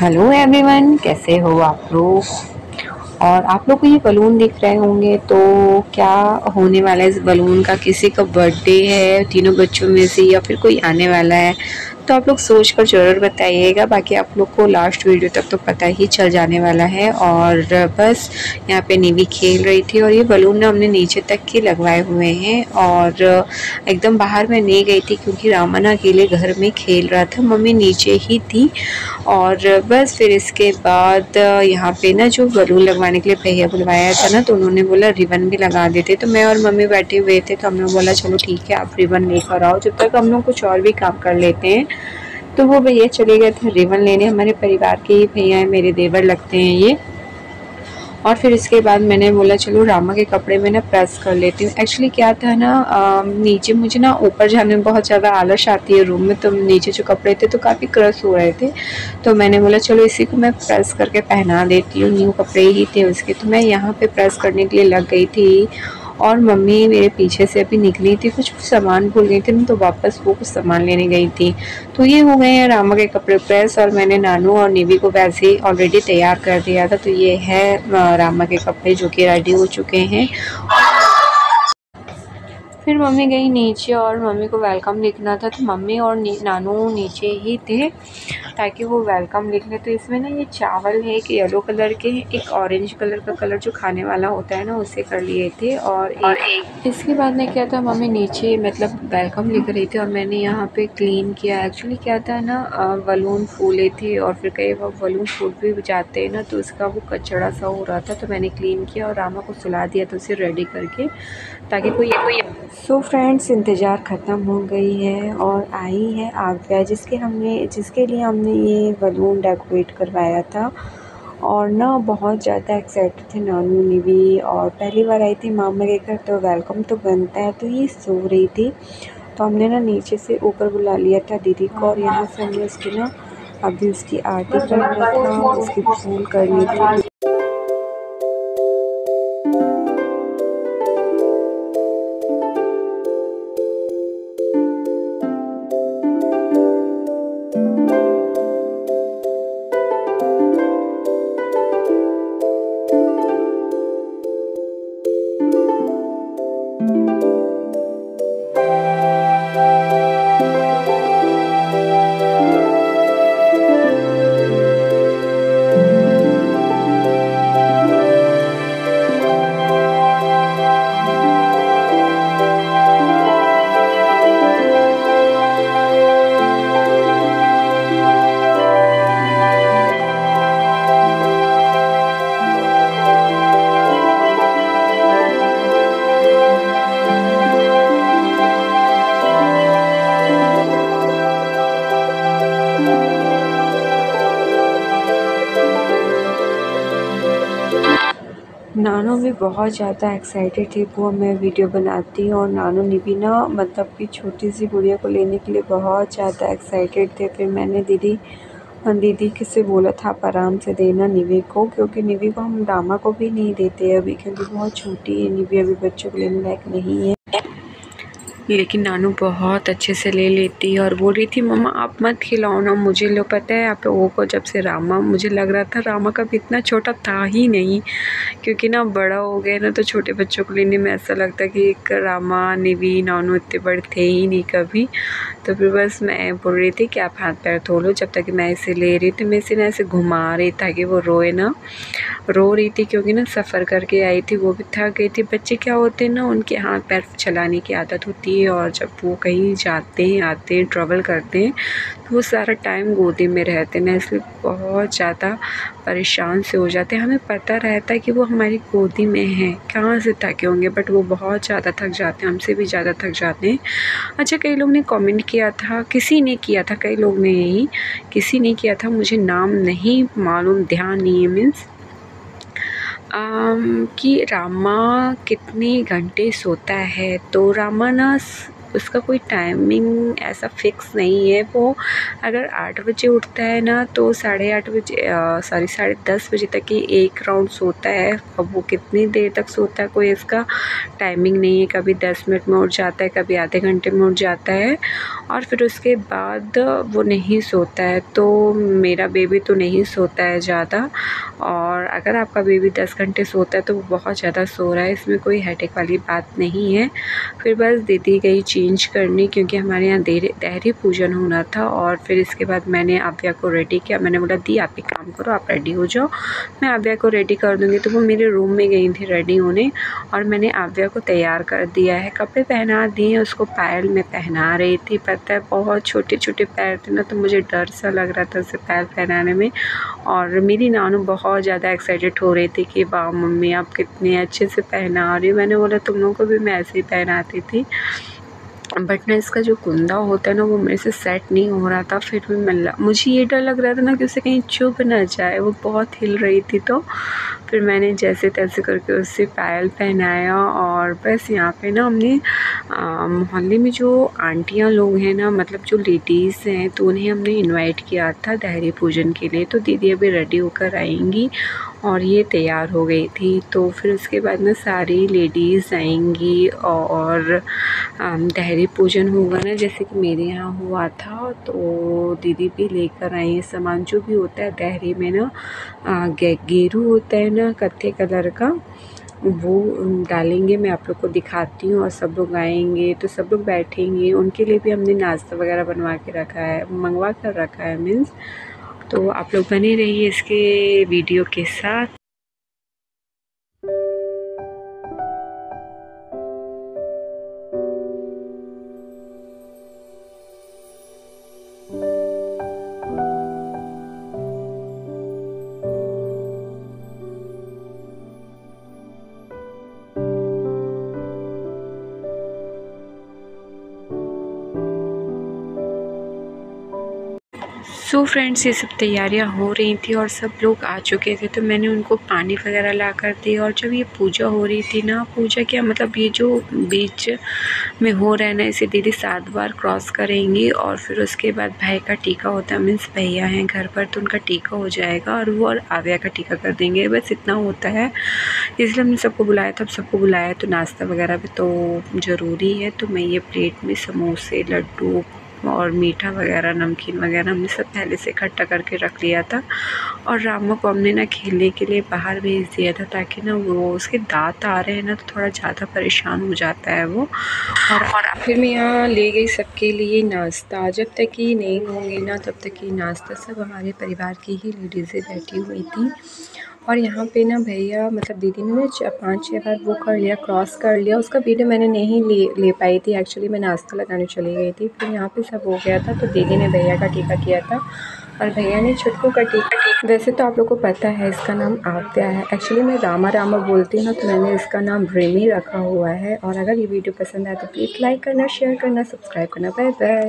Hello everyone, कैसे हो आप लोग? और आप लोग को ये बलून दिख रहे होंगे तो क्या होने वाला है इस बलून का? किसी का बर्थडे है, तीनों बच्चों में से या फिर कोई आने वाला है? तो आप लोग सोच कर ज़रूर बताइएगा। बाकी आप लोग को लास्ट वीडियो तक तो पता ही चल जाने वाला है। और बस यहाँ पे नीवी खेल रही थी और ये बलून ना हमने नीचे तक के लगवाए हुए हैं। और एकदम बाहर में नहीं गई थी क्योंकि रामन अकेले घर में खेल रहा था। मम्मी नीचे ही थी। और बस फिर इसके बाद यहाँ पे ना जो बलून लगवाने के लिए भैया बुलवाया था ना तो उन्होंने बोला रिबन भी लगा देते। तो मैं और मम्मी बैठे हुए थे तो हमने बोला, चलो ठीक है, आप रिबन लेकर आओ। जब तक हम लोग कुछ और भी काम कर लेते हैं तो वो भैया चले गए थे रिबन लेने। हमारे परिवार के ही भैया हैं मेरे देवर लगते हैं ये। और फिर इसके बाद मैंने बोला चलो रामा के कपड़े में ना प्रेस कर लेती हूँ। एक्चुअली क्या था ना आ, नीचे मुझे ना ऊपर जाने में बहुत ज़्यादा आलस आती है रूम में तो नीचे जो कपड़े थे तो काफ़ी क्रश हो रहे थे। तो मैंने बोला चलो इसी को मैं प्रेस करके पहना देती हूँ। न्यू कपड़े ही थे उसके तो मैं यहाँ पर प्रेस करने के लिए लग गई थी। और मम्मी मेरे पीछे से अभी निकली थी, कुछ सामान भूल गई थी तो वापस वो कुछ सामान लेने गई थी। तो ये हो गए हैं रामा के कपड़े प्रेस और मैंने नानू और नेवी को वैसे ही ऑलरेडी तैयार कर दिया था। तो ये है रामा के कपड़े जो कि रेडी हो चुके हैं। फिर मम्मी गई नीचे और मम्मी को वेलकम लिखना था तो मम्मी और नानू नीचे ही थे ताकि वो वेलकम लिख ले। तो इसमें ना ये चावल है एक येलो कलर के एक ऑरेंज कलर का कलर जो खाने वाला होता है ना उसे कर लिए थे और एक, इसके बाद में क्या था मम्मी नीचे मतलब वेलकम लिख रही थी और मैंने यहाँ पे क्लीन किया। एक्चुअली क्या था ना बलून फूले थे और फिर कई बार बलून फूट भी जाते हैं ना तो उसका वो कचड़ा सा हो रहा था तो मैंने क्लीन किया और रामा को सुला दिया तो उसे रेडी करके ताकि कोई कोई सो फ्रेंड्स इंतज़ार ख़त्म हो गई है और आई है आगरा जिसके हमने, जिसके लिए हमने ये बलून डेकोरेट करवाया था। और ना बहुत ज़्यादा एक्साइटेड थे नानू, निवी और पहली बार आई थी मामा के घर तो वेलकम तो बनता है तो ये सो रही थी। तो हमने ना नीचे से ऊपर बुला लिया था दीदी को और यहाँ से हमने उसकी ना, अभी उसकी आरती करना था, उसकी फूल करनी थी। नानो भी बहुत ज़्यादा एक्साइटेड थी, वो मैं वीडियो बनाती हूँ और नानू ने भी ना मतलब कि छोटी सी गुड़िया को लेने के लिए बहुत ज़्यादा एक्साइटेड थे। फिर मैंने दीदी दीदी किसे बोला था, आप आराम से देना निवी को, क्योंकि निवी को हम डामा को भी नहीं देते अभी, क्योंकि बहुत छोटी है, निवी अभी बच्चों को लेने लायक नहीं है। लेकिन नानू बहुत अच्छे से ले लेती है और बोल रही थी, मम्मा, आप मत खिलाओ ना, मुझे लो, पता है, आप लोगों को जब से रामा, मुझे लग रहा था रामा कभी इतना छोटा था ही नहीं, क्योंकि ना बड़ा हो गया ना तो छोटे बच्चों को लेने में ऐसा लगता कि एक रामा, निवी, नानू इतने बड़े थे ही नहीं कभी तो फिर बस मैं बोल रही थी कि आप हाथ पैर धो लो, जब तक मैं इसे ले रही थी, मैं इसे ना ऐसे घुमा रही ताकि वो रोए ना, रो रही थी क्योंकि ना सफ़र करके आई थी, वो भी थक गई थी, बच्चे क्या होते हैं ना, उनके हाथ पैर चलाने की आदत होती है और जब वो कहीं जाते हैं, आते हैं ट्रैवल करते हैं तो वो सारा टाइम गोदी में रहते हैं। ना इसलिए बहुत ज़्यादा परेशान से हो जाते हैं। हमें पता रहता है कि वो हमारी गोदी में हैं। कहाँ से थके होंगे? बट वो बहुत ज़्यादा थक जाते हैं। हमसे भी ज़्यादा थक जाते हैं। अच्छा कई लोग ने कमेंट किया था। किसी ने किया था? कई लोग ने यही। किसी ने किया था? मुझे नाम नहीं मालूम। ध्यान नहीं है मीन्स। कि रामा कितने घंटे सोता है? तो रामा ना उसका कोई टाइमिंग ऐसा फिक्स नहीं है। वो अगर आठ बजे उठता है ना तो साढ़े आठ बजे सॉरी साढ़े दस बजे तक ही एक राउंड सोता है। अब वो कितनी देर तक सोता है, कोई इसका टाइमिंग नहीं है। कभी दस मिनट में उठ जाता है, कभी आधे घंटे में उठ जाता है और फिर उसके बाद वो नहीं सोता है। तो मेरा बेबी तो नहीं सोता है ज़्यादा और अगर आपका बेबी दस घंटे सोता है तो वो बहुत ज़्यादा सो रहा है। इसमें कोई हेडेक वाली बात नहीं है। फिर बस दीदी गई चेंज करनी, क्योंकि हमारे यहाँ देर, दहरी पूजन होना था और फिर इसके बाद मैंने आव्या को रेडी किया। मैंने बोला, दी, आप एक काम करो, आप रेडी हो जाओ। मैं आव्या को रेडी कर दूँगी। तो वो मेरे रूम में गई थी रेडी होने और मैंने आव्या को तैयार कर दिया है। कपड़े पहना दिए, उसको पैर में पहना रही थी। पता है, बहुत छोटे छोटे पैर थे ना तो मुझे डर सा लग रहा था उसे पैर पहनाने में। और मेरी नानू बहुत ज़्यादा एक्साइटेड हो रही थी कि, वाह, मम्मी, आप कितने अच्छे से पहना रही हो। मैंने बोला, तुम लोगों को भी मैं ऐसे ही पहनाती थी। बट ना इसका जो कुंदा होता है ना, वो मेरे से सेट नहीं हो रहा था, फिर भी मैं मुझे ये डर लग रहा था ना कि उसे कहीं चुभ ना जाए। वो बहुत हिल रही थी तो फिर मैंने जैसे तैसे करके उससे पायल पहनाया और बस यहाँ पे ना हमने मोहल्ले में जो आंटियाँ लोग हैं ना मतलब जो लेडीज़ हैं तो उन्हें हमने इनवाइट किया था दहरी पूजन के लिए। तो दीदी अभी रेडी होकर आएँगी और ये तैयार हो गई थी। तो फिर उसके बाद में सारी लेडीज़ आएँगी और दहरी पूजन होगा ना, जैसे कि मेरे यहाँ हुआ था तो दीदी भी लेकर आई है सामान। जो भी होता है दहरी में ना गेरू होता है ना, कत्थे कलर का, वो डालेंगे। मैं आप लोग को दिखाती हूँ और सब लोग आएँगे तो सब लोग बैठेंगे। उनके लिए भी हमने नाश्ता वगैरह बनवा के रखा है, मंगवा कर रखा है मीन्स। तो आप लोग बने रहिए इसके वीडियो के साथ। सो फ्रेंड्स ये सब तैयारियाँ हो रही थी और सब लोग आ चुके थे तो मैंने उनको पानी वगैरह ला कर दिया और जब ये पूजा हो रही थी ना, पूजा क्या मतलब ये जो बीच में हो रहा है ना, इसे दीदी सात बार क्रॉस करेंगी और फिर उसके बाद भाई का टीका होता है मीन्स भैया हैं घर पर तो उनका टीका हो जाएगा और वो और आव्या का टीका कर देंगे। बस इतना होता है, इसलिए हमने सबको बुलाया था सबको बुलाया तो नाश्ता वगैरह भी तो ज़रूरी है तो मैं ये प्लेट में समोसे, लड्डू और मीठा वगैरह नमकीन वगैरह हमने सब पहले से इकट्ठा करके रख लिया था। और रामा को हमने ना खेलने के लिए बाहर भेज दिया था ताकि ना वो उसके दांत आ रहे हैं ना तो थोड़ा ज़्यादा परेशान हो जाता है वो। और, और फिर मैं यहाँ ले गई सबके लिए नाश्ता। जब तक ये नहीं होंगे ना तब तक ये नाश्ता सब हमारे परिवार की ही लेडीज़ें बैठी हुई थी। और यहाँ पे ना भैया मतलब दीदी ने ना पाँच छः बार वो कर लिया क्रॉस कर लिया। उसका वीडियो मैंने नहीं ले ले पाई थी। एक्चुअली मैं नाश्ता लगाने चली गई थी। फिर यहाँ पे सब हो गया था तो दीदी ने भैया का टीका किया था और भैया ने छुटकू का टीका वैसे तो आप लोग को पता है इसका नाम आव्या है। एक्चुअली मैं रामा रामा बोलती हूँ ना तो मैंने इसका नाम रेमी रखा हुआ है। और अगर ये वीडियो पसंद आए तो प्लीज़ लाइक करना शेयर करना सब्सक्राइब करना। Bye bye